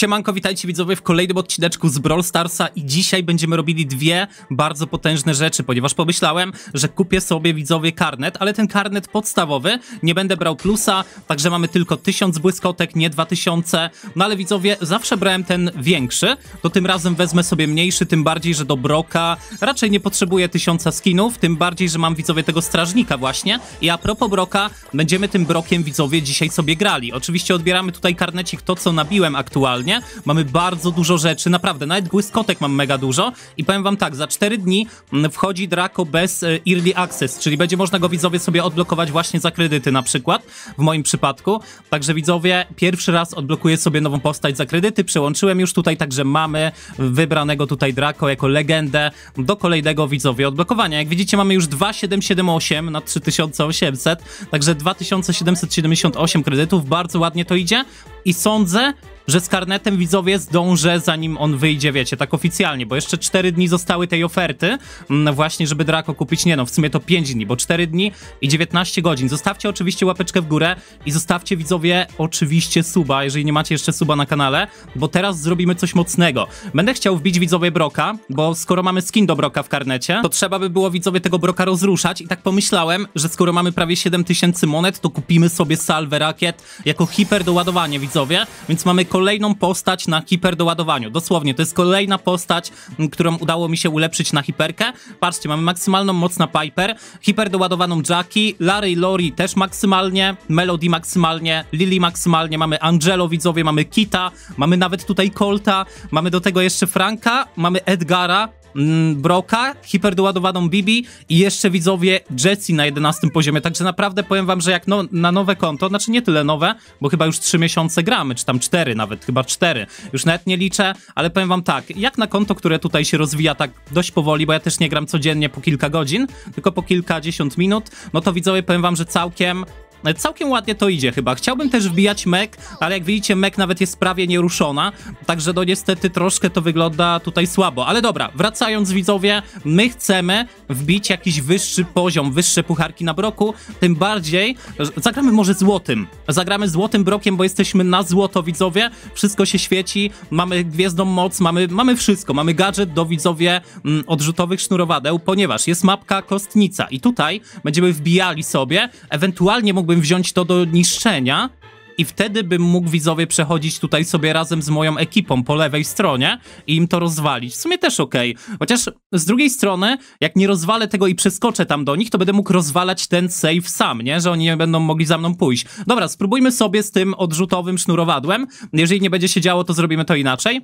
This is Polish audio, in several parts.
Siemanko, witajcie widzowie w kolejnym odcineczku z Brawl Starsa i dzisiaj będziemy robili dwie bardzo potężne rzeczy, ponieważ pomyślałem, że kupię sobie widzowie karnet, ale ten karnet podstawowy, nie będę brał plusa, także mamy tylko 1000 błyskotek, nie 2000, no ale widzowie, zawsze brałem ten większy, to tym razem wezmę sobie mniejszy, tym bardziej, że do Broka raczej nie potrzebuję 1000 skinów, tym bardziej, że mam widzowie tego strażnika właśnie. I a propos Broka, będziemy tym Brokiem widzowie dzisiaj sobie grali. Oczywiście odbieramy tutaj karnecik to, co nabiłem aktualnie, Mamy bardzo dużo rzeczy, naprawdę, nawet błyskotek mam mega dużo i powiem wam tak, za 4 dni mm, wchodzi Draco bez e, Early Access, czyli będzie można go widzowie sobie odblokować właśnie za kredyty na przykład, w moim przypadku. Także widzowie, pierwszy raz odblokuję sobie nową postać za kredyty, przełączyłem już tutaj, także mamy wybranego tutaj Draco jako legendę do kolejnego widzowie odblokowania. Jak widzicie mamy już 2778 na 3800, także 2778 kredytów, bardzo ładnie to idzie i sądzę, że z karnetem widzowie zdążę, zanim on wyjdzie, wiecie, tak oficjalnie, bo jeszcze 4 dni zostały tej oferty, mm, właśnie, żeby Draco kupić, nie no, w sumie to 5 dni, bo 4 dni i 19 godzin. Zostawcie oczywiście łapeczkę w górę i zostawcie widzowie oczywiście suba, jeżeli nie macie jeszcze suba na kanale, bo teraz zrobimy coś mocnego. Będę chciał wbić widzowie Broka, bo skoro mamy skin do Broka w karnecie, to trzeba by było widzowie tego Broka rozruszać i tak pomyślałem, że skoro mamy prawie 7000 monet, to kupimy sobie salwę rakiet jako hiper doładowanie widzowie, więc mamy kolejną postać na hiperdoładowaniu. Dosłownie, to jest kolejna postać, którą udało mi się ulepszyć na hiperkę. Patrzcie, mamy maksymalną moc na Piper, hiperdoładowaną Jackie, Larry Lori też maksymalnie, Melody maksymalnie, Lily maksymalnie, mamy Angelo widzowie, mamy Kita, mamy nawet tutaj Colta, mamy do tego jeszcze Franka, mamy Edgara, Broka, hiperdoładowaną Bibi i jeszcze widzowie Jessie na 11 poziomie, także naprawdę powiem wam, że jak no, na nowe konto, znaczy nie tyle nowe, bo chyba już 3 miesiące gramy, czy tam 4 nawet, chyba 4, już nawet nie liczę, ale powiem wam tak, jak na konto, które tutaj się rozwija tak dość powoli, bo ja też nie gram codziennie po kilka godzin, tylko po kilkadziesiąt minut, no to widzowie powiem wam, że całkiem całkiem ładnie to idzie chyba. Chciałbym też wbijać mek, ale jak widzicie mek nawet jest prawie nieruszona, także no niestety troszkę to wygląda tutaj słabo. Ale dobra, wracając widzowie, my chcemy wbić jakiś wyższy poziom, wyższe pucharki na broku, tym bardziej zagramy może złotym. Zagramy złotym brokiem, bo jesteśmy na złoto widzowie, wszystko się świeci, mamy gwiezdną moc, mamy, mamy wszystko, mamy gadżet do widzowie mm, odrzutowych sznurowadeł, ponieważ jest mapka kostnica i tutaj będziemy wbijali sobie, ewentualnie mógłby mógłbym wziąć to do niszczenia i wtedy bym mógł widzowie przechodzić tutaj sobie razem z moją ekipą po lewej stronie i im to rozwalić. W sumie też okej. Okay. Chociaż z drugiej strony, jak nie rozwalę tego i przeskoczę tam do nich, to będę mógł rozwalać ten save sam, nie? Że oni nie będą mogli za mną pójść. Dobra, spróbujmy sobie z tym odrzutowym sznurowadłem. Jeżeli nie będzie się działo, to zrobimy to inaczej.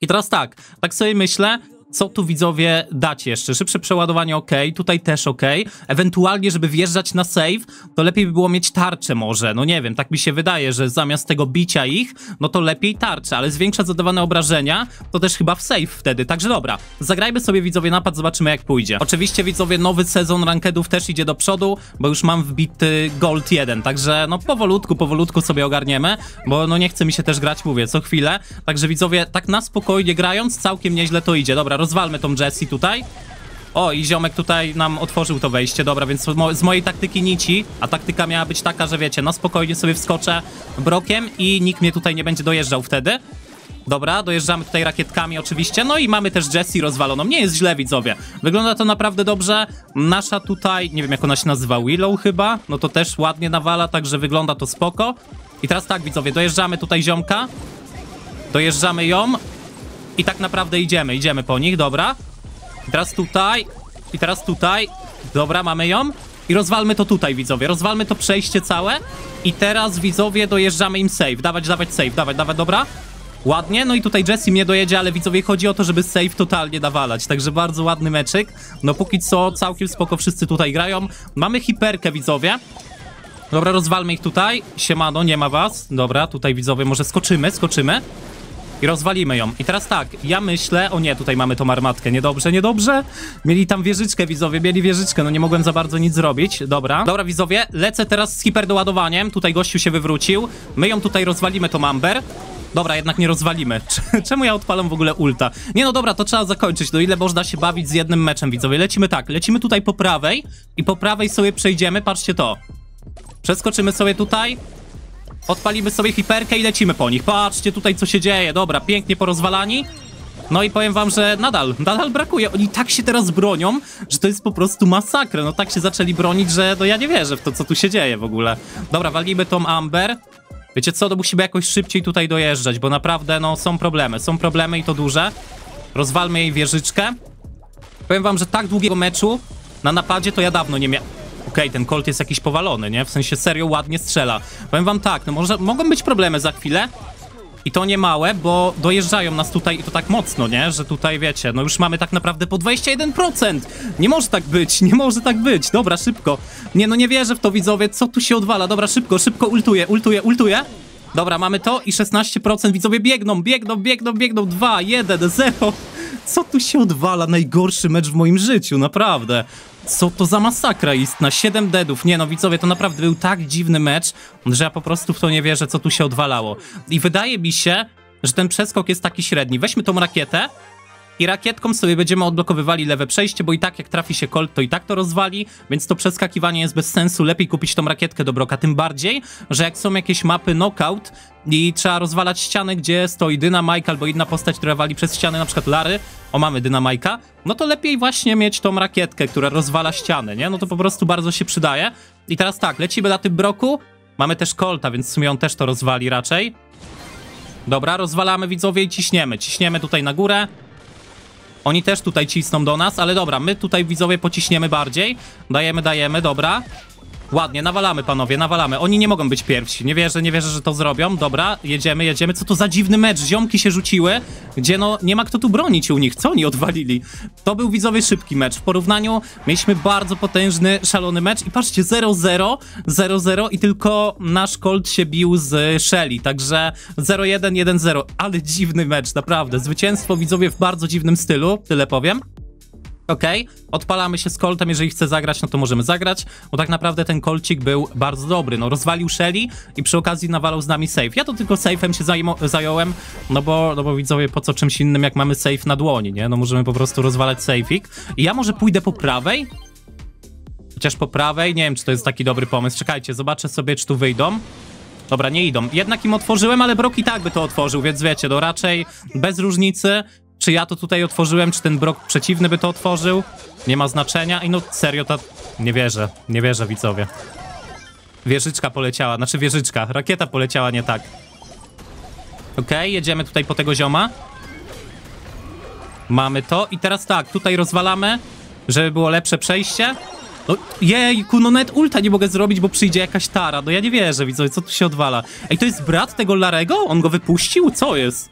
I teraz tak, tak sobie myślę, co tu widzowie dać jeszcze? Szybsze przeładowanie ok, tutaj też ok. Ewentualnie, żeby wjeżdżać na save, to lepiej by było mieć tarczę może. No nie wiem, tak mi się wydaje, że zamiast tego bicia ich, no to lepiej tarczę, ale zwiększa zadawane obrażenia, to też chyba w save wtedy. Także dobra, zagrajmy sobie widzowie napad, zobaczymy jak pójdzie. Oczywiście widzowie, nowy sezon rankedów też idzie do przodu, bo już mam wbity Gold 1, także no powolutku, powolutku sobie ogarniemy, bo no nie chce mi się też grać, mówię, co chwilę. Także widzowie, tak na spokojnie grając, całkiem nieźle to idzie. Dobra, rozwalmy tą Jessie tutaj. O, i ziomek tutaj nam otworzył to wejście, dobra, więc z mojej taktyki nici, a taktyka miała być taka, że wiecie, na spokojnie sobie wskoczę brokiem i nikt mnie tutaj nie będzie dojeżdżał wtedy. Dobra, dojeżdżamy tutaj rakietkami oczywiście, no i mamy też Jessie rozwaloną. Nie jest źle, widzowie. Wygląda to naprawdę dobrze. Nasza tutaj, nie wiem jak ona się nazywa, Willow chyba, no to też ładnie nawala, także wygląda to spoko. I teraz tak, widzowie, dojeżdżamy tutaj ziomka. Dojeżdżamy ją. I tak naprawdę idziemy, idziemy po nich, dobra. I teraz tutaj. I teraz tutaj. Dobra, mamy ją. I rozwalmy to tutaj, widzowie. Rozwalmy to przejście całe. I teraz, widzowie, dojeżdżamy im save. Dawać, dawać save. Dawać, dawać, dobra. Ładnie, no i tutaj Jessie mnie dojedzie, ale widzowie chodzi o to, żeby save totalnie dawalać, także bardzo ładny meczyk. No póki co całkiem spoko wszyscy tutaj grają. Mamy hiperkę, widzowie. Dobra, rozwalmy ich tutaj. Siemano, nie ma was. Dobra, tutaj widzowie może skoczymy, skoczymy. I rozwalimy ją. I teraz tak, ja myślę... O nie, tutaj mamy tą armatkę. Niedobrze, niedobrze. Mieli tam wieżyczkę, widzowie, mieli wieżyczkę. No nie mogłem za bardzo nic zrobić. Dobra. Dobra, widzowie, lecę teraz z hiperdoładowaniem. Tutaj gościu się wywrócił. My ją tutaj rozwalimy, tą Amber. Dobra, jednak nie rozwalimy. Czemu ja odpalam w ogóle ulta? Nie no dobra, to trzeba zakończyć. No ile można się bawić z jednym meczem, widzowie? Lecimy tak, lecimy tutaj po prawej i po prawej sobie przejdziemy. Patrzcie to. Przeskoczymy sobie tutaj. Odpalimy sobie hiperkę i lecimy po nich. Patrzcie tutaj, co się dzieje. Dobra, pięknie porozwalani. No i powiem wam, że nadal, nadal brakuje. Oni tak się teraz bronią, że to jest po prostu masakra. No tak się zaczęli bronić, że no ja nie wierzę w to, co tu się dzieje w ogóle. Dobra, walimy tą Amber. Wiecie co, to musimy jakoś szybciej tutaj dojeżdżać, bo naprawdę, no, są problemy. Są problemy i to duże. Rozwalmy jej wieżyczkę. Powiem wam, że tak długiego meczu na napadzie to ja dawno nie miałem. Okej, ten Colt jest jakiś powalony, nie? W sensie serio ładnie strzela. Powiem wam tak, no może mogą być problemy za chwilę. I to nie małe, bo dojeżdżają nas tutaj i to tak mocno, nie? Że tutaj wiecie, no już mamy tak naprawdę po 21%. Nie może tak być, nie może tak być. Dobra, szybko. Nie, no nie wierzę w to, widzowie. Co tu się odwala? Dobra, szybko, szybko ultuję, ultuję, ultuję. Dobra, mamy to i 16% widzowie biegną, biegną, biegną, biegną. 2, 1, 0. Co tu się odwala? Najgorszy mecz w moim życiu, naprawdę. Co to za masakra istna? 7 deadów. Nie no, widzowie, to naprawdę był tak dziwny mecz, że ja po prostu w to nie wierzę, co tu się odwalało. I wydaje mi się, że ten przeskok jest taki średni. Weźmy tą rakietę i rakietką sobie będziemy odblokowywali lewe przejście, bo i tak jak trafi się Colt, to i tak to rozwali, więc to przeskakiwanie jest bez sensu. Lepiej kupić tą rakietkę do Broka, tym bardziej, że jak są jakieś mapy knockout i trzeba rozwalać ścianę, gdzie stoi Dynamike albo inna postać, która wali przez ścianę, na przykład Lary, o mamy Dynamajka, no to lepiej właśnie mieć tą rakietkę, która rozwala ściany, nie? No to po prostu bardzo się przydaje. I teraz tak, lecimy na tym Broku, mamy też Colta, więc w sumie on też to rozwali raczej. Dobra, rozwalamy widzowie i ciśniemy. Ciśniemy tutaj na górę. Oni też tutaj cisną do nas, ale dobra, my tutaj widzowie pociśniemy bardziej. Dajemy, dajemy, dobra. Ładnie, nawalamy panowie, nawalamy. Oni nie mogą być pierwsi. Nie wierzę, nie wierzę, że to zrobią. Dobra, jedziemy, jedziemy. Co to za dziwny mecz? Ziomki się rzuciły, gdzie no nie ma kto tu bronić u nich. Co oni odwalili? To był widzowie szybki mecz. W porównaniu mieliśmy bardzo potężny, szalony mecz i patrzcie, 0-0, 0-0 i tylko nasz Colt się bił z Shelly, także 0-1, 1-0. Ale dziwny mecz, naprawdę. Zwycięstwo widzowie w bardzo dziwnym stylu, tyle powiem. Okej, odpalamy się z Coltem, jeżeli chce zagrać, no to możemy zagrać, bo tak naprawdę ten Colcik był bardzo dobry, no rozwalił Shelly i przy okazji nawalał z nami safe. Ja to tylko safe'em się zająłem, no bo, no bo widzowie, po co czymś innym, jak mamy safe na dłoni, nie? No możemy po prostu rozwalać safe'ik. I ja może pójdę po prawej? Chociaż po prawej, nie wiem, czy to jest taki dobry pomysł. Czekajcie, zobaczę sobie, czy tu wyjdą. Dobra, nie idą. Jednak im otworzyłem, ale Brok i tak by to otworzył, więc wiecie, no raczej bez różnicy. Czy ja to tutaj otworzyłem, czy ten Brok przeciwny by to otworzył? Nie ma znaczenia. I no serio, to nie wierzę. Nie wierzę, widzowie. Wieżyczka poleciała, znaczy wieżyczka. Rakieta poleciała nie tak. Okej, jedziemy tutaj po tego zioma. Mamy to i teraz tak, tutaj rozwalamy, żeby było lepsze przejście. No, jejku, no nawet ulta nie mogę zrobić, bo przyjdzie jakaś tara. No ja nie wierzę, widzowie, co tu się odwala. Ej, to jest brat tego Larego? On go wypuścił? Co jest?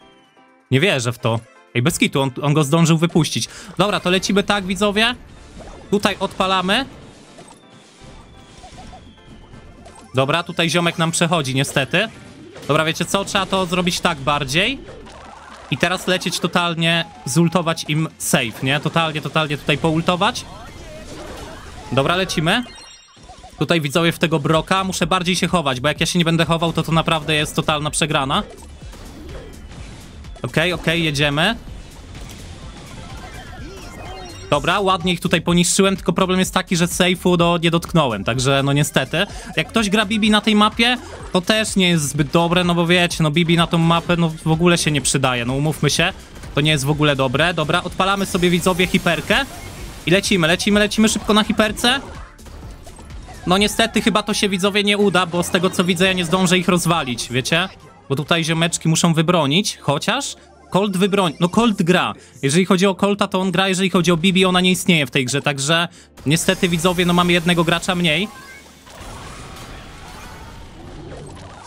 Nie wierzę w to. Ej, bez kitu, on, on go zdążył wypuścić. Dobra, to lecimy tak, widzowie. Tutaj odpalamy. Dobra, tutaj ziomek nam przechodzi, niestety. Dobra, wiecie co? Trzeba to zrobić tak bardziej. I teraz lecieć totalnie, zultować im safe, nie? Totalnie, totalnie tutaj poultować. Dobra, lecimy. Tutaj widzowie w tego broka. Muszę bardziej się chować, bo jak ja się nie będę chował, to to naprawdę jest totalna przegrana. Okej, okay, okej, okay, jedziemy. Dobra, ładnie ich tutaj poniszczyłem, tylko problem jest taki, że safe'u do, nie dotknąłem, także no niestety. Jak ktoś gra Bibi na tej mapie, to też nie jest zbyt dobre, no bo wiecie, no Bibi na tą mapę no w ogóle się nie przydaje, no umówmy się. To nie jest w ogóle dobre. Dobra, odpalamy sobie widzowie hiperkę i lecimy, lecimy, lecimy szybko na hiperce. No niestety chyba to się widzowie nie uda, bo z tego co widzę ja nie zdążę ich rozwalić, wiecie? Bo tutaj ziomeczki muszą wybronić, chociaż Colt wybroń... No Colt gra. Jeżeli chodzi o Colta, to on gra, jeżeli chodzi o Bibi, ona nie istnieje w tej grze, także niestety widzowie, no mamy jednego gracza mniej.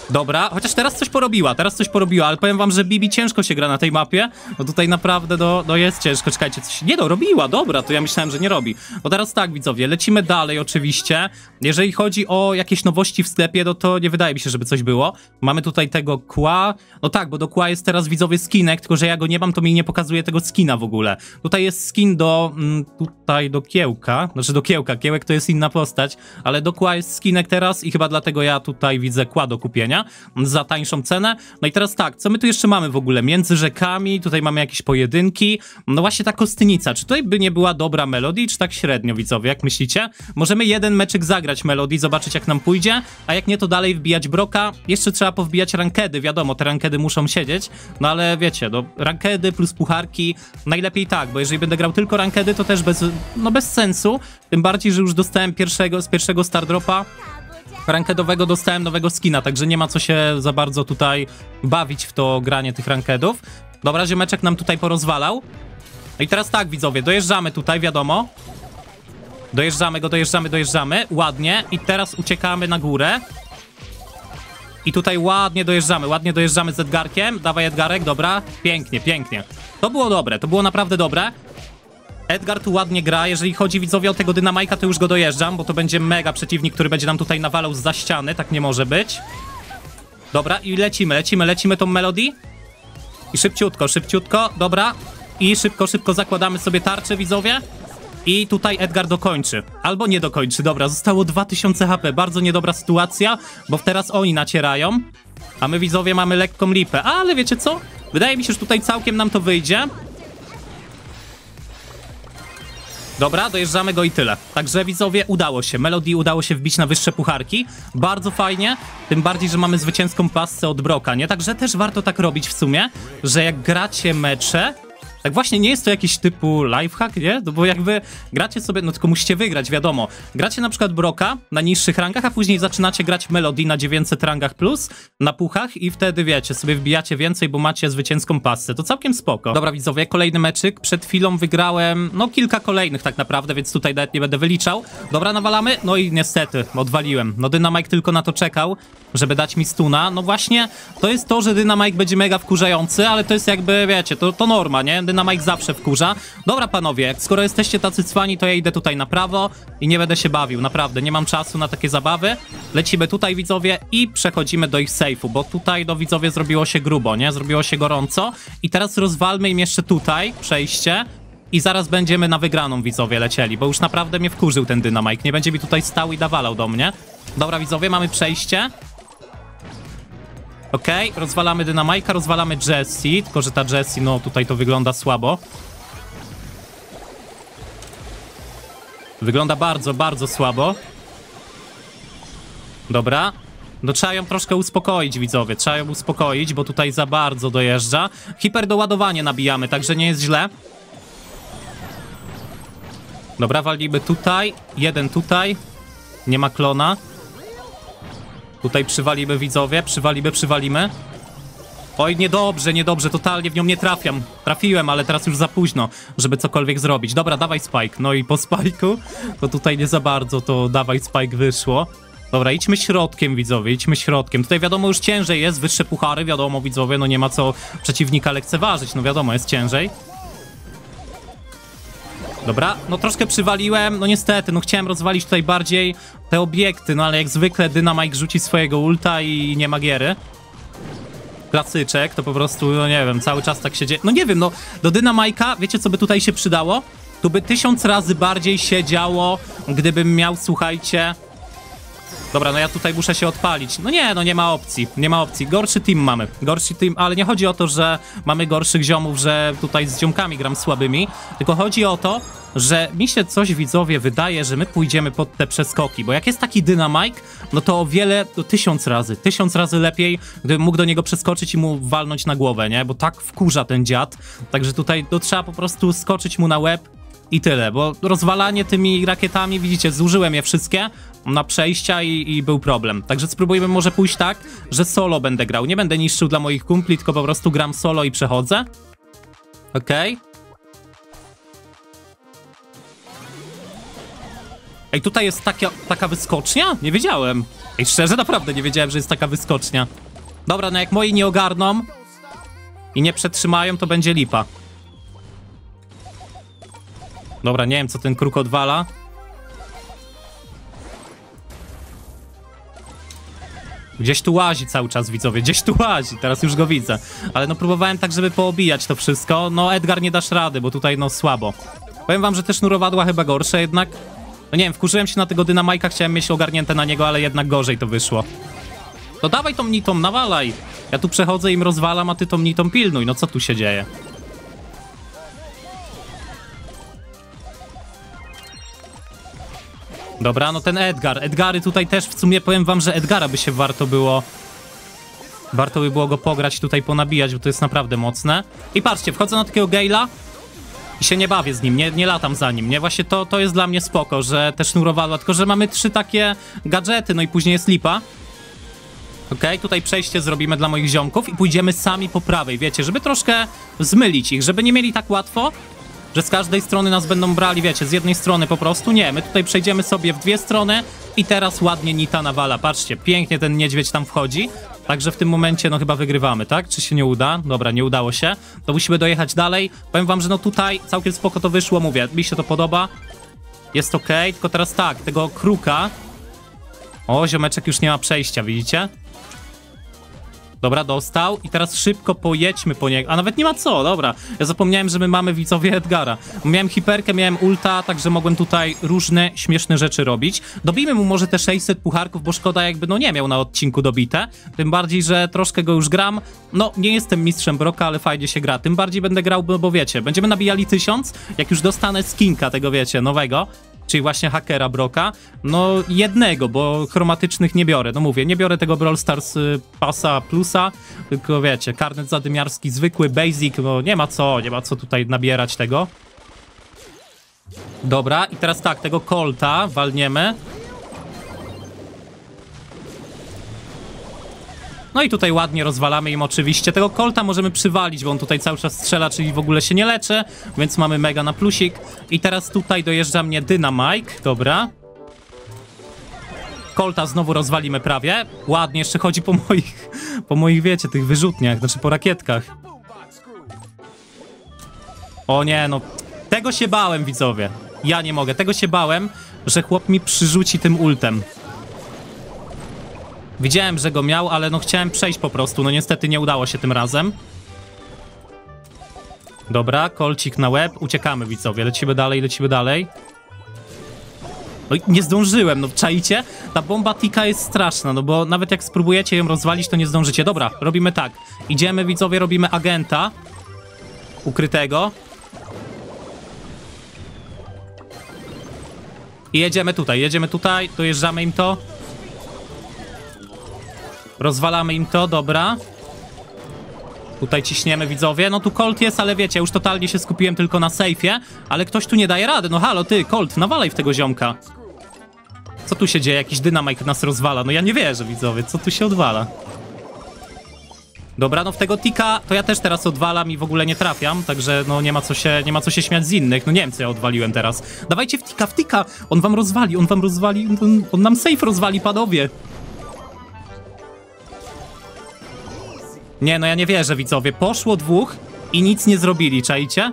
Dobra, chociaż teraz coś porobiła, teraz coś porobiła, ale powiem wam, że Bibi ciężko się gra na tej mapie, bo tutaj naprawdę no, no jest ciężko, czekajcie, coś... Nie no, robiła, dobra, to ja myślałem, że nie robi. Bo teraz tak, widzowie, lecimy dalej oczywiście. Jeżeli chodzi o jakieś nowości w sklepie, no to nie wydaje mi się, żeby coś było. Mamy tutaj tego kła, no tak, bo do kła jest teraz, widzowie, skinek, tylko że ja go nie mam, to mi nie pokazuje tego skina w ogóle. Tutaj jest skin do, mm, tutaj do kiełka, znaczy do kiełka, kiełek to jest inna postać, ale do kła jest skinek teraz i chyba dlatego ja tutaj widzę kła do kupienia. Za tańszą cenę. No i teraz tak, co my tu jeszcze mamy w ogóle? Między rzekami, tutaj mamy jakieś pojedynki. No właśnie ta kostnica, czy tutaj by nie była dobra Melody, czy tak średnio, widzowie, jak myślicie? Możemy jeden meczyk zagrać Melody, zobaczyć jak nam pójdzie, a jak nie, to dalej wbijać Broka. Jeszcze trzeba powbijać rankedy, wiadomo, te rankedy muszą siedzieć, no ale wiecie, no rankedy plus pucharki, najlepiej tak, bo jeżeli będę grał tylko rankedy, to też bez, no bez sensu, tym bardziej, że już dostałem pierwszego, z pierwszego Stardropa rankedowego dostałem nowego skina, także nie ma co się za bardzo tutaj bawić w to granie tych rankedów. Dobra, ziomeczek nam tutaj porozwalał. No i teraz tak, widzowie, dojeżdżamy tutaj, wiadomo. Dojeżdżamy go, dojeżdżamy, dojeżdżamy. Ładnie. I teraz uciekamy na górę. I tutaj ładnie dojeżdżamy, ładnie dojeżdżamy z Edgarkiem. Dawaj Edgarek, dobra. Pięknie, pięknie. To było dobre, to było naprawdę dobre. Edgar tu ładnie gra, jeżeli chodzi widzowie o tego Dynamajka, to już go dojeżdżam, bo to będzie mega przeciwnik, który będzie nam tutaj nawalał za ściany, tak nie może być. Dobra, i lecimy, lecimy, lecimy tą Melody. I szybciutko, szybciutko, dobra. I szybko, szybko zakładamy sobie tarczę, widzowie. I tutaj Edgar dokończy. Albo nie dokończy, dobra, zostało 2000 HP, bardzo niedobra sytuacja, bo teraz oni nacierają. A my widzowie mamy lekką lipę, ale wiecie co? Wydaje mi się, że tutaj całkiem nam to wyjdzie. Dobra, dojeżdżamy go i tyle. Także widzowie, udało się. Melody udało się wbić na wyższe pucharki. Bardzo fajnie. Tym bardziej, że mamy zwycięską pasce od Broka, nie? Także też warto tak robić w sumie, że jak gracie mecze, tak właśnie nie jest to jakiś typu lifehack, nie? No bo jakby gracie sobie, no tylko musicie wygrać, wiadomo. Gracie na przykład Broka na niższych rangach, a później zaczynacie grać Melody na 900 rangach plus na puchach i wtedy wiecie, sobie wbijacie więcej, bo macie zwycięską pasę. To całkiem spoko. Dobra widzowie, kolejny meczyk. Przed chwilą wygrałem, no kilka kolejnych tak naprawdę, więc tutaj nawet nie będę wyliczał. Dobra, nawalamy. No i niestety, odwaliłem. No Dynamike tylko na to czekał, żeby dać mi stuna. No właśnie, to jest to, że Dynamike będzie mega wkurzający, ale to jest jakby, wiecie, to, to norma, nie? Dynamike zawsze wkurza. Dobra panowie, skoro jesteście tacy cwani, to ja idę tutaj na prawo i nie będę się bawił, naprawdę, nie mam czasu na takie zabawy. Lecimy tutaj widzowie i przechodzimy do ich sejfu, bo tutaj do widzowie zrobiło się grubo, nie? Zrobiło się gorąco i teraz rozwalmy im jeszcze tutaj przejście. I zaraz będziemy na wygraną widzowie lecieli, bo już naprawdę mnie wkurzył ten dynamike. Nie będzie mi tutaj stał i dawalał do mnie. Dobra widzowie, mamy przejście. Okej, okay, rozwalamy Dynamajka, rozwalamy Jessie, tylko że ta Jessie, no tutaj to wygląda słabo. Wygląda bardzo, bardzo słabo. Dobra. No trzeba ją troszkę uspokoić, widzowie. Trzeba ją uspokoić, bo tutaj za bardzo dojeżdża. Hiperdoładowanie nabijamy, także nie jest źle. Dobra, walimy tutaj. Jeden tutaj. Nie ma klona. Tutaj przywalimy widzowie, przywalimy, przywalimy. Oj, niedobrze, niedobrze, totalnie w nią nie trafiam. Trafiłem, ale teraz już za późno, żeby cokolwiek zrobić. Dobra, dawaj Spike. No i po Spike'u, to tutaj nie za bardzo to dawaj Spike wyszło. Dobra, idźmy środkiem, widzowie, idźmy środkiem. Tutaj wiadomo już ciężej jest, wyższe puchary, wiadomo, widzowie, no nie ma co przeciwnika lekceważyć, no wiadomo, jest ciężej. Dobra, no troszkę przywaliłem, no niestety, no chciałem rozwalić tutaj bardziej te obiekty, no ale jak zwykle Dynamike rzuci swojego ulta i nie ma giery. Klasyczek, to po prostu, no nie wiem, cały czas tak się dzieje. No nie wiem, no do Dynamajka, wiecie co by tutaj się przydało? Tu by tysiąc razy bardziej się działo, gdybym miał, słuchajcie... Dobra, no ja tutaj muszę się odpalić. No nie, no nie ma opcji, nie ma opcji. Gorszy team mamy, gorszy team, ale nie chodzi o to, że mamy gorszych ziomów, że tutaj z ziomkami gram słabymi, tylko chodzi o to, że mi się coś widzowie wydaje, że my pójdziemy pod te przeskoki, bo jak jest taki dynamike, no to o wiele, to tysiąc razy, tysiąc razy lepiej, gdybym mógł do niego przeskoczyć i mu walnąć na głowę, nie? Bo tak wkurza ten dziad, także tutaj to trzeba po prostu skoczyć mu na łeb i tyle, bo rozwalanie tymi rakietami, widzicie, zużyłem je wszystkie na przejścia i, i, był problem. Także spróbujemy może pójść tak, że solo będę grał. Nie będę niszczył dla moich kumpli, tylko po prostu gram solo i przechodzę. Okej. Okay. Ej, tutaj jest taka, taka wyskocznia? Nie wiedziałem. Ej, szczerze, naprawdę nie wiedziałem, że jest taka wyskocznia. Dobra, no jak moi nie ogarną i nie przetrzymają, to będzie lipa. Dobra, nie wiem, co ten kruk odwala. Gdzieś tu łazi cały czas, widzowie, gdzieś tu łazi, teraz już go widzę. Ale no próbowałem tak, żeby poobijać to wszystko. No Edgar nie dasz rady, bo tutaj no słabo. Powiem wam, że te sznurowadła chyba gorsze jednak. No nie wiem, wkurzyłem się na tego dynamajka, chciałem mieć ogarnięte na niego, ale jednak gorzej to wyszło. To dawaj tą nitą, nawalaj. Ja tu przechodzę im rozwalam, a ty tą nitą pilnuj. No co tu się dzieje? Dobra, no ten Edgar. Edgary tutaj też w sumie powiem wam, że Edgara by się warto było... Warto by było go pograć, tutaj ponabijać, bo to jest naprawdę mocne. I patrzcie, wchodzę na takiego Gale'a i się nie bawię z nim, nie, nie latam za nim, nie? Właśnie to, to jest dla mnie spoko, że te sznurowadła, tylko że mamy trzy takie gadżety, no i później jest lipa. Okay, tutaj przejście zrobimy dla moich ziomków i pójdziemy sami po prawej, wiecie, żeby troszkę zmylić ich, żeby nie mieli tak łatwo, że z każdej strony nas będą brali, wiecie, z jednej strony po prostu. Nie, my tutaj przejdziemy sobie w dwie strony i teraz ładnie Nita nawala. Patrzcie, pięknie ten niedźwiedź tam wchodzi. Także w tym momencie no chyba wygrywamy, tak? Czy się nie uda? Dobra, nie udało się. To musimy dojechać dalej. Powiem wam, że no tutaj całkiem spoko to wyszło, mówię, mi się to podoba. Jest ok, tylko teraz tak, tego kruka. O, ziomeczek już nie ma przejścia, widzicie? Dobra, dostał i teraz szybko pojedźmy po niego. A nawet nie ma co, dobra. Ja zapomniałem, że my mamy widzowie Edgara. Miałem hiperkę, miałem ulta, także mogłem tutaj różne śmieszne rzeczy robić. Dobijmy mu może te 600 pucharków, bo szkoda jakby no nie miał na odcinku dobite. Tym bardziej, że troszkę go już gram. No, nie jestem mistrzem Broka, ale fajnie się gra. Tym bardziej będę grał, bo, bo wiecie, będziemy nabijali 1000, jak już dostanę skinka tego, wiecie, nowego, czyli właśnie hakera Broka. No jednego, bo chromatycznych nie biorę. No mówię, nie biorę tego Brawl Stars y, pasa plusa, tylko wiecie, karnet zadymiarski zwykły, basic, no nie ma co, nie ma co tutaj nabierać tego. Dobra, i teraz tak, tego Colta walniemy. No i tutaj ładnie rozwalamy im oczywiście. Tego Colta możemy przywalić, bo on tutaj cały czas strzela, czyli w ogóle się nie leczy, więc mamy mega na plusik. I teraz tutaj dojeżdża mnie Dynamike, dobra. Colta znowu rozwalimy prawie. Ładnie, jeszcze chodzi po moich, po moich, wiecie, tych wyrzutniach, znaczy po rakietkach. O nie, no, tego się bałem, widzowie. Ja nie mogę, tego się bałem, że chłop mi przyrzuci tym ultem. Widziałem, że go miał, ale no chciałem przejść po prostu. No niestety nie udało się tym razem. Dobra, kolcik na łeb. Uciekamy, widzowie. Lecimy dalej, lecimy dalej. No nie zdążyłem, no czaicie? Ta bomba tika jest straszna, no bo nawet jak spróbujecie ją rozwalić, to nie zdążycie. Dobra, robimy tak. Idziemy, widzowie, robimy agenta. Ukrytego. I jedziemy tutaj, jedziemy tutaj, dojeżdżamy im to. Rozwalamy im to, dobra. Tutaj ciśniemy, widzowie. No tu Colt jest, ale wiecie, już totalnie się skupiłem tylko na sejfie, ale ktoś tu nie daje rady. No halo, ty, Colt, nawalaj w tego ziomka. Co tu się dzieje? Jakiś dynamik nas rozwala. No ja nie wierzę, widzowie, co tu się odwala? Dobra, no w tego tika to ja też teraz odwalam i w ogóle nie trafiam, także no nie ma co się, nie ma co się śmiać z innych. No nie wiem, co ja odwaliłem teraz. Dawajcie w tika, w tika! On wam rozwali, on wam rozwali, on, on nam safe rozwali, panowie. Nie, no ja nie wierzę, widzowie. Poszło dwóch i nic nie zrobili, czajcie?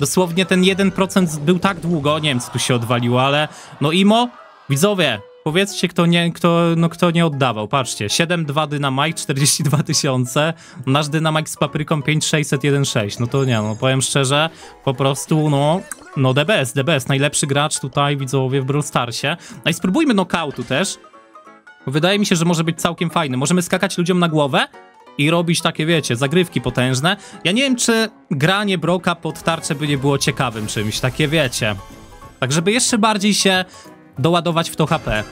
Dosłownie ten 1% był tak długo, nie wiem co tu się odwaliło, ale no imo, widzowie, powiedzcie kto nie, kto, no, kto nie oddawał, patrzcie, 7,2 Dynamite, 42 tysiące, nasz Dynamite z papryką 5,616, no to nie, no powiem szczerze, po prostu, no, no the best, najlepszy gracz tutaj, widzowie, w Brawl Starsie. No i spróbujmy knockoutu też, wydaje mi się, że może być całkiem fajny, możemy skakać ludziom na głowę, i robić takie, wiecie, zagrywki potężne. Ja nie wiem, czy granie Broka pod tarczę by nie było ciekawym czymś, takie wiecie. Tak, żeby jeszcze bardziej się doładować w to HP.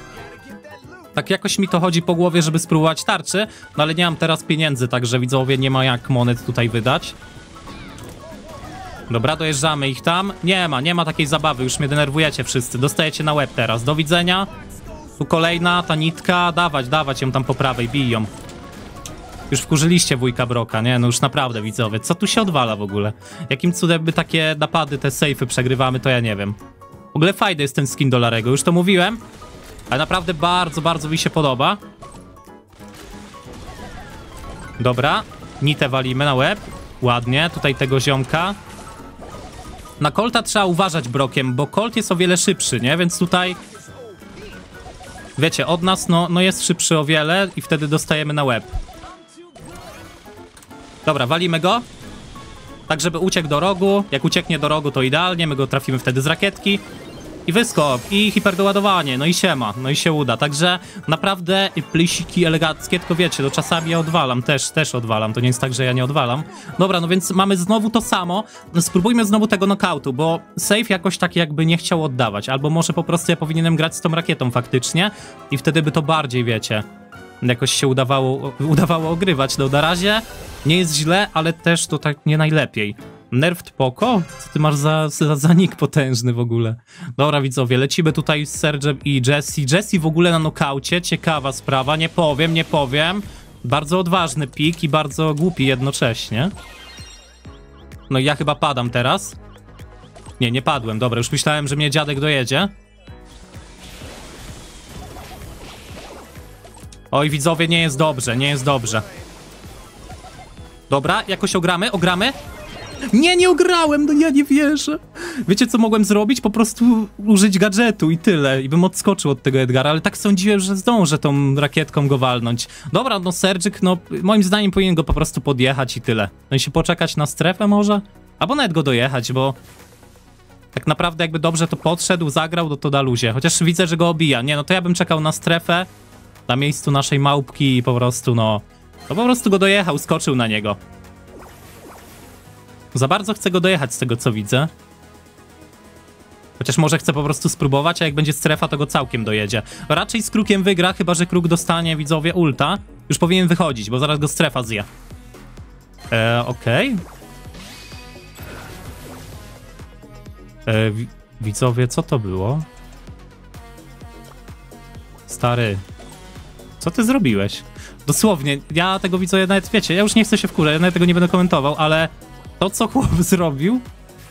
Tak jakoś mi to chodzi po głowie, żeby spróbować tarczy, no ale nie mam teraz pieniędzy, także widzowie nie ma jak monet tutaj wydać. Dobra, dojeżdżamy ich tam. Nie ma, nie ma takiej zabawy, już mnie denerwujecie wszyscy. Dostajecie na łeb teraz. Do widzenia. Tu kolejna, ta nitka. Dawać, dawać ją tam po prawej, biją. Już wkurzyliście wujka Broka, nie? No już naprawdę, widzowie. Co tu się odwala w ogóle? Jakim cudem by takie napady, te sejfy przegrywamy, to ja nie wiem. W ogóle fajny jest ten skin Dolarego, już to mówiłem. Ale naprawdę bardzo, bardzo mi się podoba. Dobra. Nitę walimy na łeb. Ładnie. Tutaj tego ziomka. Na Colta trzeba uważać brokiem, bo Colt jest o wiele szybszy, nie? Więc tutaj... Wiecie, od nas no, no jest szybszy o wiele i wtedy dostajemy na łeb. Dobra, walimy go. Tak, żeby uciekł do rogu. Jak ucieknie do rogu, to idealnie. My go trafimy wtedy z rakietki. i wyskok, i hiperdoładowanie, no i siema, no i się uda. Także naprawdę plisiki eleganckie, tylko wiecie, to czasami ja odwalam, też, też odwalam, to nie jest tak, że ja nie odwalam. Dobra, no więc mamy znowu to samo, no spróbujmy znowu tego knockoutu, bo save jakoś tak jakby nie chciał oddawać, albo może po prostu ja powinienem grać z tą rakietą faktycznie i wtedy by to bardziej, wiecie, jakoś się udawało, udawało ogrywać. No na razie nie jest źle, ale też to tak nie najlepiej. Nerfed Poco? Co ty masz za, za, za nick potężny w ogóle? Dobra widzowie, lecimy tutaj z Sergem i Jesse. Jesse w ogóle na nokaucie, ciekawa sprawa, nie powiem, nie powiem. Bardzo odważny pik i bardzo głupi jednocześnie. No i ja chyba padam teraz. Nie, nie padłem, dobra, już myślałem, że mnie dziadek dojedzie. Oj, widzowie, nie jest dobrze, nie jest dobrze. Dobra, jakoś ogramy, ogramy. Nie, nie ograłem, no ja nie wierzę. Wiecie, co mogłem zrobić? Po prostu użyć gadżetu i tyle. I bym odskoczył od tego Edgara, ale tak sądziłem, że zdążę tą rakietką go walnąć. Dobra, no Sergic, no moim zdaniem powinien go po prostu podjechać i tyle. No i się poczekać na strefę może? Albo nawet go dojechać, bo tak naprawdę jakby dobrze to podszedł, zagrał, to to da luzie. Chociaż widzę, że go obija. Nie, no to ja bym czekał na strefę, na miejscu naszej małpki i po prostu, no... To po prostu go dojechał, skoczył na niego. Za bardzo chcę go dojechać z tego, co widzę. Chociaż może chcę po prostu spróbować, a jak będzie strefa, to go całkiem dojedzie. Raczej z Krukiem wygra, chyba że Kruk dostanie, widzowie, ulta. Już powinien wychodzić, bo zaraz go strefa zje. Eee, okej. Okay. Eee, wi widzowie, co to było? Stary, co ty zrobiłeś? Dosłownie, ja tego widzowie nawet, wiecie, ja już nie chcę się wkurzać, ja nawet tego nie będę komentował, ale to, co chłop zrobił,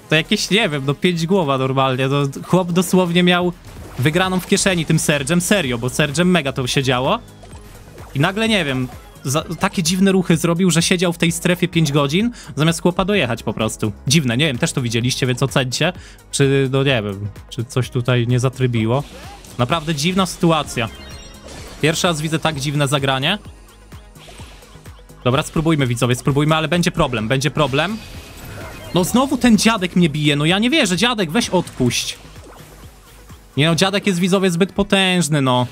to jakieś, nie wiem, no pięć głowa normalnie. To chłop dosłownie miał wygraną w kieszeni tym Sergem, serio, bo Sergem mega to się działo. I nagle, nie wiem, za, takie dziwne ruchy zrobił, że siedział w tej strefie 5 godzin, zamiast chłopa dojechać po prostu. Dziwne, nie wiem, też to widzieliście, więc ocencie, czy, no nie wiem, czy coś tutaj nie zatrybiło. Naprawdę dziwna sytuacja. Pierwszy raz widzę tak dziwne zagranie. Dobra, spróbujmy widzowie, spróbujmy, ale będzie problem, będzie problem. No znowu ten dziadek mnie bije, no ja nie wierzę, dziadek, weź odpuść. Nie no, dziadek jest widzowie zbyt potężny, no.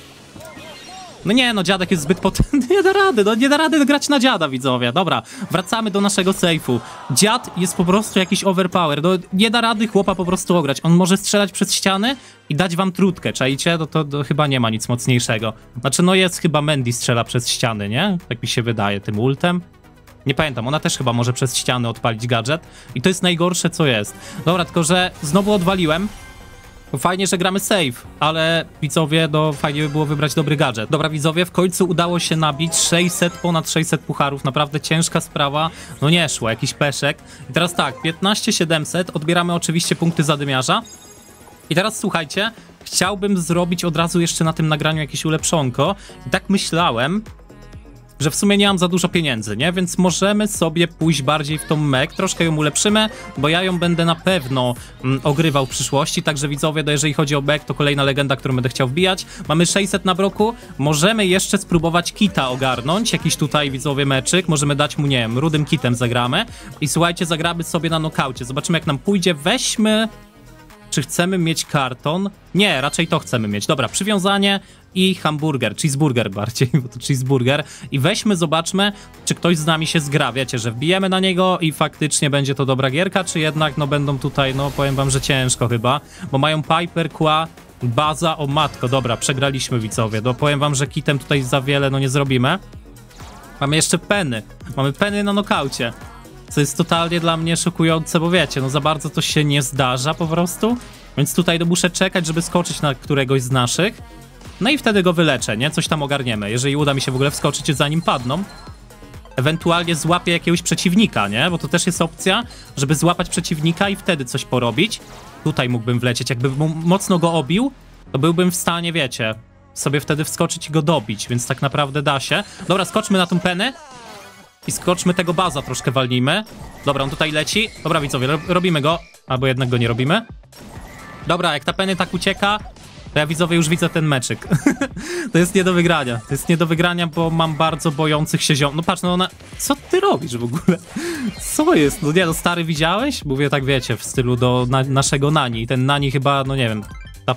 No nie, no dziadek jest zbyt potężny, nie da rady, no nie da rady grać na dziada, widzowie. Dobra, wracamy do naszego sejfu. Dziad jest po prostu jakiś overpower, no nie da rady chłopa po prostu ograć. On może strzelać przez ściany i dać wam trutkę, czajcie? No to, to chyba nie ma nic mocniejszego. Znaczy, no jest chyba Mandy strzela przez ściany, nie? Tak mi się wydaje, tym ultem. Nie pamiętam, ona też chyba może przez ściany odpalić gadżet. I to jest najgorsze, co jest. Dobra, tylko że znowu odwaliłem. Fajnie, że gramy save, ale widzowie, no fajnie by było wybrać dobry gadżet. Dobra, widzowie, w końcu udało się nabić 600, ponad 600 pucharów, naprawdę ciężka sprawa, no nie szło, jakiś peszek. I teraz tak, 15700, odbieramy oczywiście punkty zadymiarza. I teraz słuchajcie, chciałbym zrobić od razu jeszcze na tym nagraniu jakieś ulepszonko. I tak myślałem, że w sumie nie mam za dużo pieniędzy, nie? Więc możemy sobie pójść bardziej w tą mek, troszkę ją ulepszymy, bo ja ją będę na pewno mm, ogrywał w przyszłości, także widzowie, no jeżeli chodzi o mek, to kolejna legenda, którą będę chciał wbijać. Mamy 600 na broku, możemy jeszcze spróbować kita ogarnąć, jakiś tutaj widzowie meczyk, możemy dać mu, nie wiem, rudym kitem zagramy. I słuchajcie, zagramy sobie na nokaucie, zobaczymy jak nam pójdzie, weźmy czy chcemy mieć karton? Nie, raczej to chcemy mieć. Dobra, przywiązanie i hamburger, cheeseburger bardziej, bo to cheeseburger. I weźmy, zobaczmy, czy ktoś z nami się zgra. Wiecie, że wbijemy na niego i faktycznie będzie to dobra gierka, czy jednak no będą tutaj, no powiem wam, że ciężko chyba, bo mają Piper, Kła, baza, o matko, dobra, przegraliśmy widzowie, no powiem wam, że kitem tutaj za wiele no nie zrobimy. Mamy jeszcze peny, mamy peny na nokaucie co jest totalnie dla mnie szokujące, bo wiecie, no za bardzo to się nie zdarza po prostu, więc tutaj no muszę czekać, żeby skoczyć na któregoś z naszych, no i wtedy go wyleczę, nie? Coś tam ogarniemy, jeżeli uda mi się w ogóle wskoczyć zanim padną. Ewentualnie złapię jakiegoś przeciwnika, nie? Bo to też jest opcja, żeby złapać przeciwnika i wtedy coś porobić. Tutaj mógłbym wlecieć, jakby mocno go obił, to byłbym w stanie, wiecie, sobie wtedy wskoczyć i go dobić, więc tak naprawdę da się. Dobra, skoczmy na tą penę. I skoczmy tego baza, troszkę walnijmy. Dobra, on tutaj leci. Dobra, widzowie, robimy go. Albo jednak go nie robimy. Dobra, jak ta penny tak ucieka, to ja widzowie już widzę ten meczyk. to jest nie do wygrania. To jest nie do wygrania, bo mam bardzo bojących się ziom. No patrz, no ona... Co ty robisz w ogóle? Co jest? No nie, no stary widziałeś? Mówię tak, wiecie, w stylu do na naszego Nani. Ten Nani chyba, no nie wiem, ta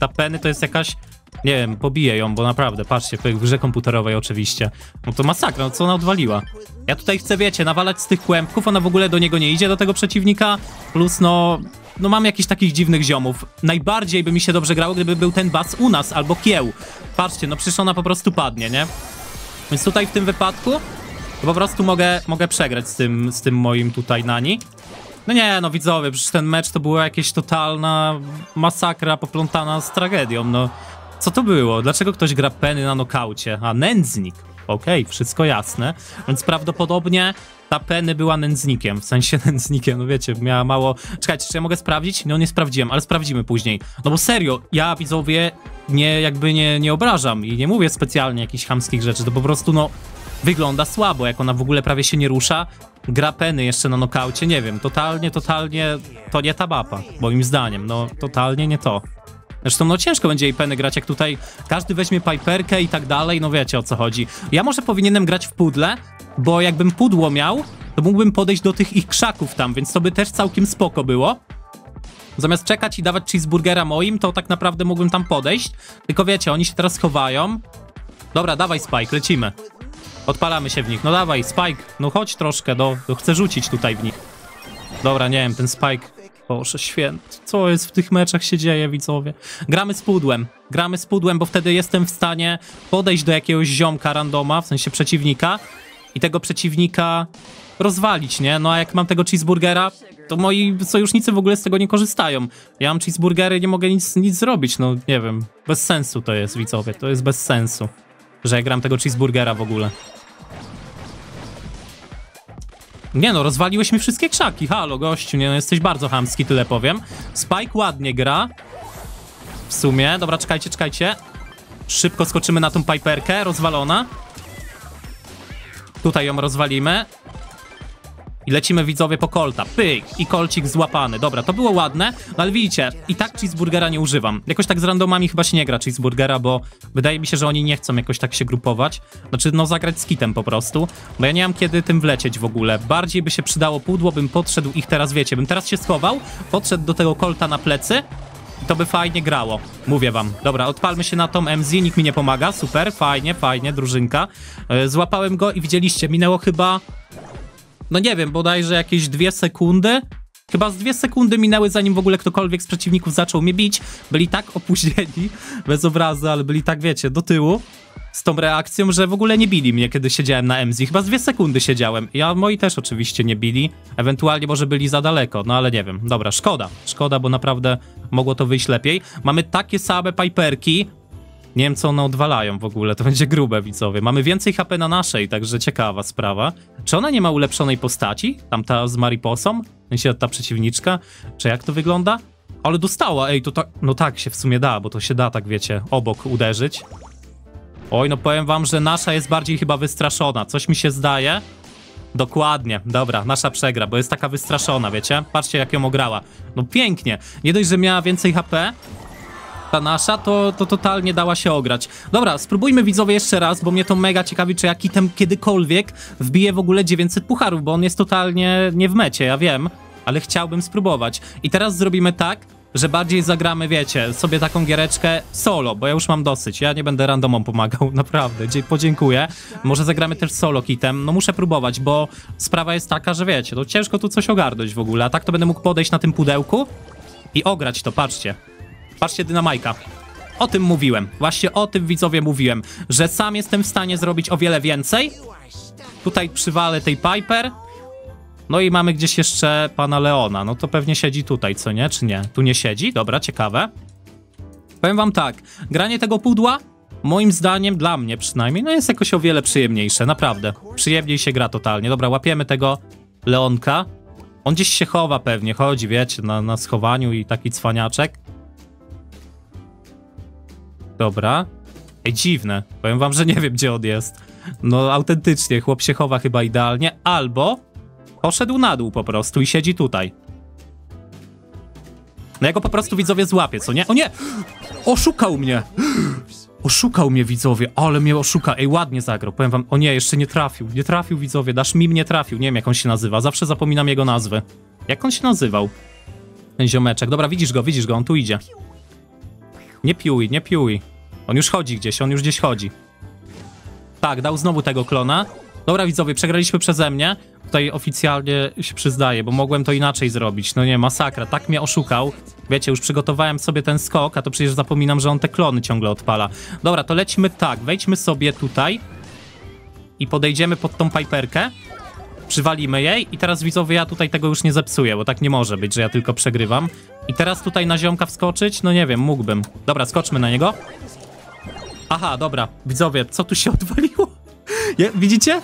Ta Penny to jest jakaś... Nie wiem, pobiję ją, bo naprawdę, patrzcie, w grze komputerowej oczywiście. No to masakra, no co ona odwaliła? Ja tutaj chcę, wiecie, nawalać z tych kłębków, ona w ogóle do niego nie idzie, do tego przeciwnika, plus no... No mam jakichś takich dziwnych ziomów. Najbardziej by mi się dobrze grało, gdyby był ten bas u nas, albo kieł. Patrzcie, no przecież ona po prostu padnie, nie? Więc tutaj w tym wypadku po prostu mogę, mogę przegrać z tym, z tym moim tutaj nani. No nie, no widzowie, przecież ten mecz to była jakaś totalna masakra poplątana z tragedią, no. Co to było? Dlaczego ktoś gra Penny na nokaucie? A, nędznik. Okej, okay, wszystko jasne. Więc prawdopodobnie ta Penny była nędznikiem, w sensie nędznikiem, no wiecie, miała mało... Czekajcie, czy ja mogę sprawdzić? No nie sprawdziłem, ale sprawdzimy później. No bo serio, ja widzowie nie, jakby nie, nie obrażam i nie mówię specjalnie jakichś chamskich rzeczy, to po prostu no wygląda słabo, jak ona w ogóle prawie się nie rusza. Gra Penny jeszcze na nokaucie, nie wiem, totalnie, totalnie to nie ta mapa, moim zdaniem, no totalnie nie to. Zresztą no ciężko będzie jej Penny grać, jak tutaj każdy weźmie Piperkę i tak dalej, no wiecie o co chodzi. Ja może powinienem grać w pudle, bo jakbym pudło miał, to mógłbym podejść do tych ich krzaków tam, więc to by też całkiem spoko było. Zamiast czekać i dawać cheeseburgera moim, to tak naprawdę mógłbym tam podejść. Tylko wiecie, oni się teraz chowają. Dobra, dawaj Spike, lecimy. Odpalamy się w nich. No dawaj, Spike, no chodź troszkę, do, do chcę rzucić tutaj w nich. Dobra, nie wiem, ten Spike... Boże święty, co jest w tych meczach się dzieje, widzowie? Gramy z pudłem. Gramy z pudłem, bo wtedy jestem w stanie podejść do jakiegoś ziomka randoma, w sensie przeciwnika, i tego przeciwnika rozwalić, nie? No a jak mam tego cheeseburgera, to moi sojusznicy w ogóle z tego nie korzystają. Ja mam cheeseburgery, nie mogę nic, nic zrobić, no nie wiem. Bez sensu to jest, widzowie, to jest bez sensu, że ja gram tego cheeseburgera w ogóle. Nie no, rozwaliłeś mi wszystkie krzaki, halo gościu, nie no, jesteś bardzo hamski, tyle powiem. Spike ładnie gra. W sumie, dobra, czekajcie, czekajcie. Szybko skoczymy na tą Piperkę, rozwalona. Tutaj ją rozwalimy. I lecimy widzowie po kolta. Pyk! I kolcik złapany. Dobra, to było ładne, no ale widzicie, i tak cheeseburgera nie używam. Jakoś tak z randomami chyba się nie gra cheeseburgera, bo wydaje mi się, że oni nie chcą jakoś tak się grupować. Znaczy, no zagrać z kitem po prostu. Bo ja nie mam kiedy tym wlecieć w ogóle. Bardziej by się przydało pudło, bym podszedł ich teraz, wiecie, bym teraz się schował, podszedł do tego kolta na plecy i to by fajnie grało. Mówię wam. Dobra, odpalmy się na tą MZ, nikt mi nie pomaga. Super, fajnie, fajnie, drużynka. Yy, złapałem go i widzieliście, minęło chyba no nie wiem, bodajże jakieś dwie sekundy. Chyba z dwie sekundy minęły, zanim w ogóle ktokolwiek z przeciwników zaczął mnie bić. Byli tak opóźnieni, bez obrazu, ale byli tak, wiecie, do tyłu z tą reakcją, że w ogóle nie bili mnie, kiedy siedziałem na MZ. Chyba z dwie sekundy siedziałem. Ja moi też oczywiście nie bili. Ewentualnie może byli za daleko, no ale nie wiem. Dobra, szkoda. Szkoda, bo naprawdę mogło to wyjść lepiej. Mamy takie same piperki, nie wiem, co one odwalają w ogóle, to będzie grube, widzowie. Mamy więcej HP na naszej, także ciekawa sprawa. Czy ona nie ma ulepszonej postaci? Tamta z Mariposą? W ta przeciwniczka? Czy jak to wygląda? Ale dostała, ej, to tak, no tak się w sumie da, bo to się da, tak wiecie, obok uderzyć. Oj, no powiem wam, że nasza jest bardziej chyba wystraszona, coś mi się zdaje. Dokładnie, dobra, nasza przegra, bo jest taka wystraszona, wiecie? Patrzcie, jak ją ograła. No pięknie. Nie dość, że miała więcej HP, ta nasza, to, to totalnie dała się ograć. Dobra, spróbujmy widzowie jeszcze raz, bo mnie to mega ciekawi, czy jaki tam kiedykolwiek wbije w ogóle 900 pucharów, bo on jest totalnie nie w mecie, ja wiem, ale chciałbym spróbować. I teraz zrobimy tak, że bardziej zagramy, wiecie, sobie taką giereczkę solo, bo ja już mam dosyć. Ja nie będę randomom pomagał, naprawdę. Podziękuję. Może zagramy też solo kitem. No muszę próbować, bo sprawa jest taka, że wiecie, to ciężko tu coś ogarnąć w ogóle, a tak to będę mógł podejść na tym pudełku i ograć to, patrzcie. Patrzcie, dynamajka. O tym mówiłem. Właśnie o tym widzowie mówiłem, że sam jestem w stanie zrobić o wiele więcej. Tutaj przywalę tej Piper. No i mamy gdzieś jeszcze pana Leona. No to pewnie siedzi tutaj, co nie? Czy nie? Tu nie siedzi? Dobra, ciekawe. Powiem wam tak, granie tego pudła, moim zdaniem, dla mnie przynajmniej, no jest jakoś o wiele przyjemniejsze, naprawdę. Przyjemniej się gra totalnie. Dobra, łapiemy tego Leonka. On gdzieś się chowa pewnie, chodzi, wiecie, na, na schowaniu i taki cwaniaczek. Dobra. Ej, dziwne. Powiem wam, że nie wiem, gdzie on jest. No, autentycznie, chłop się chowa chyba idealnie. Albo poszedł na dół po prostu i siedzi tutaj. No ja go po prostu widzowie złapię, co nie? O nie! Oszukał mnie! Oszukał mnie widzowie, ale mnie oszuka. Ej, ładnie zagrał. Powiem wam, o nie, jeszcze nie trafił. Nie trafił widzowie, dasz mi mnie trafił. Nie wiem jak on się nazywa, zawsze zapominam jego nazwy. Jak on się nazywał? Ten ziomeczek. Dobra, widzisz go, widzisz go, on tu idzie. Nie piuj, nie piuj. On już chodzi gdzieś, on już gdzieś chodzi. Tak, dał znowu tego klona. Dobra, widzowie, przegraliśmy przeze mnie. Tutaj oficjalnie się przyznaję, bo mogłem to inaczej zrobić. No nie, masakra, tak mnie oszukał. Wiecie, już przygotowałem sobie ten skok, a to przecież zapominam, że on te klony ciągle odpala. Dobra, to lecimy tak, wejdźmy sobie tutaj i podejdziemy pod tą piperkę. Przywalimy jej i teraz widzowie, ja tutaj tego już nie zepsuję, bo tak nie może być, że ja tylko przegrywam. I teraz tutaj na ziomka wskoczyć? No nie wiem, mógłbym. Dobra, skoczmy na niego. Aha, dobra, widzowie, co tu się odwaliło? Ja, widzicie?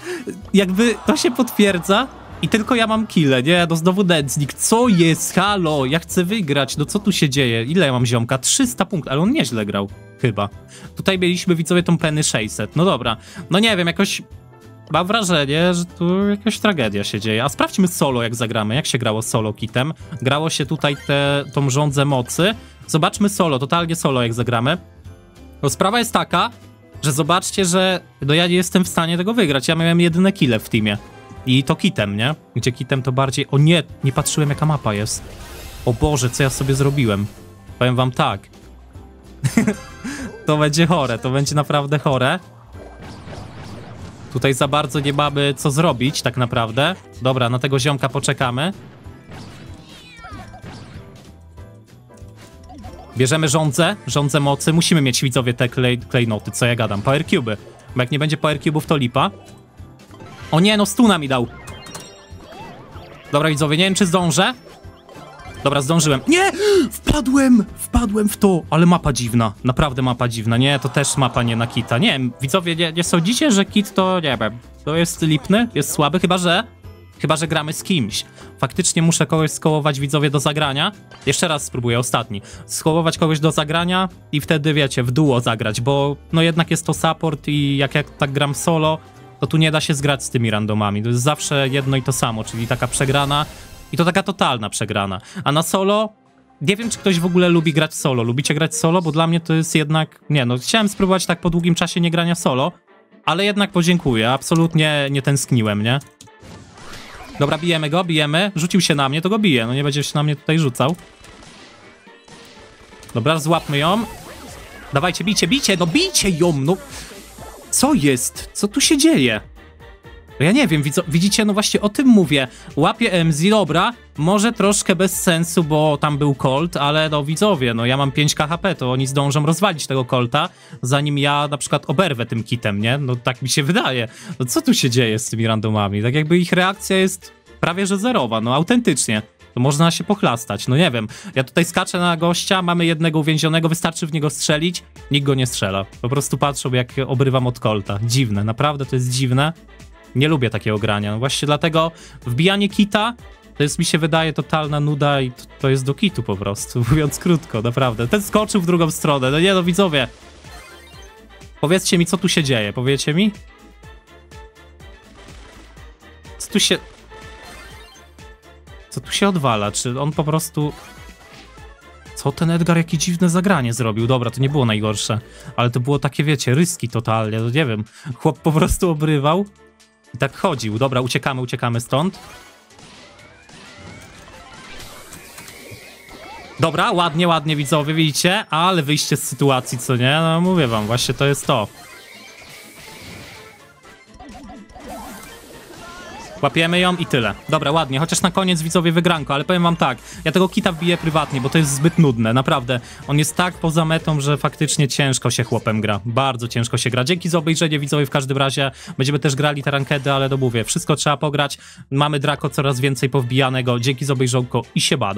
Jakby to się potwierdza i tylko ja mam kile, nie? No znowu nędznik. Co jest? Halo, ja chcę wygrać. No co tu się dzieje? Ile ja mam ziomka? 300 punktów, ale on nieźle grał. Chyba. Tutaj mieliśmy widzowie tą penny 600. No dobra. No nie wiem, jakoś mam wrażenie, że tu jakaś tragedia się dzieje. A sprawdźmy solo, jak zagramy. Jak się grało solo kitem? Grało się tutaj te, tą rządzę mocy. Zobaczmy solo, totalnie solo, jak zagramy. Sprawa jest taka, że zobaczcie, że no ja nie jestem w stanie tego wygrać. Ja miałem jedyne kile w teamie. I to kitem, nie? Gdzie kitem to bardziej... O nie, nie patrzyłem jaka mapa jest. O Boże, co ja sobie zrobiłem. Powiem wam tak. to będzie chore, to będzie naprawdę chore. Tutaj za bardzo nie mamy co zrobić, tak naprawdę. Dobra, na tego ziomka poczekamy. Bierzemy rządzę, rządzę mocy. Musimy mieć widzowie te klej, klejnoty, co ja gadam. Power Cube. Bo jak nie będzie Power Cube'ów, to lipa. O nie, no stuna mi dał. Dobra, widzowie, nie wiem, czy zdążę. Dobra, zdążyłem. Nie! Wpadłem! Wpadłem w to! Ale mapa dziwna. Naprawdę mapa dziwna. Nie, to też mapa nie na kita. Nie wiem, widzowie, nie, nie sądzicie, że kit to, nie wiem, to jest lipny? Jest słaby? Chyba, że... Chyba, że gramy z kimś. Faktycznie muszę kogoś skołować widzowie do zagrania. Jeszcze raz spróbuję, ostatni. Skołować kogoś do zagrania i wtedy, wiecie, w duo zagrać, bo no jednak jest to support i jak, jak tak gram solo, to tu nie da się zgrać z tymi randomami. To jest zawsze jedno i to samo, czyli taka przegrana i to taka totalna przegrana. A na solo nie wiem, czy ktoś w ogóle lubi grać solo. Lubicie grać solo? Bo dla mnie to jest jednak... Nie, no chciałem spróbować tak po długim czasie nie grania solo, ale jednak podziękuję. Absolutnie nie tęskniłem, nie? Dobra, bijemy go, bijemy. Rzucił się na mnie, to go bije. No nie będzie się na mnie tutaj rzucał. Dobra, złapmy ją. Dawajcie, bijcie, bijcie, no bijcie ją, no. Co jest? Co tu się dzieje? No ja nie wiem, widzicie, no właśnie o tym mówię. Łapie MZ, dobra, może troszkę bez sensu, bo tam był Colt, ale no widzowie, no ja mam 5 KHP, to oni zdążą rozwalić tego Colta, zanim ja na przykład oberwę tym kitem, nie? No tak mi się wydaje. No co tu się dzieje z tymi randomami? Tak jakby ich reakcja jest prawie że zerowa, no autentycznie. To można się pochlastać, no nie wiem. Ja tutaj skaczę na gościa, mamy jednego uwięzionego, wystarczy w niego strzelić, nikt go nie strzela. Po prostu patrzą, jak obrywam od kolta. Dziwne, naprawdę to jest dziwne. Nie lubię takiego grania. No właśnie dlatego wbijanie kita to jest, mi się wydaje, totalna nuda i to, to jest do kitu po prostu, mówiąc krótko, naprawdę. Ten skoczył w drugą stronę, no nie no widzowie. Powiedzcie mi, co tu się dzieje, powiecie mi? Co tu się... Co tu się odwala? Czy on po prostu... Co ten Edgar, jakie dziwne zagranie zrobił? Dobra, to nie było najgorsze, ale to było takie, wiecie, ryski totalnie, no nie wiem. Chłop po prostu obrywał i tak chodził. Dobra, uciekamy, uciekamy stąd. Dobra, ładnie, ładnie widzowie, widzicie? Ale wyjście z sytuacji, co nie? No mówię wam, właśnie to jest to. Łapiemy ją i tyle. Dobra, ładnie, chociaż na koniec widzowie wygranko, ale powiem wam tak, ja tego kita wbiję prywatnie, bo to jest zbyt nudne, naprawdę. On jest tak poza metą, że faktycznie ciężko się chłopem gra. Bardzo ciężko się gra. Dzięki za obejrzenie widzowie w każdym razie. Będziemy też grali te rankedy, ale to mówię, wszystko trzeba pograć. Mamy Draco coraz więcej powbijanego. Dzięki za obejrzonko i się bado.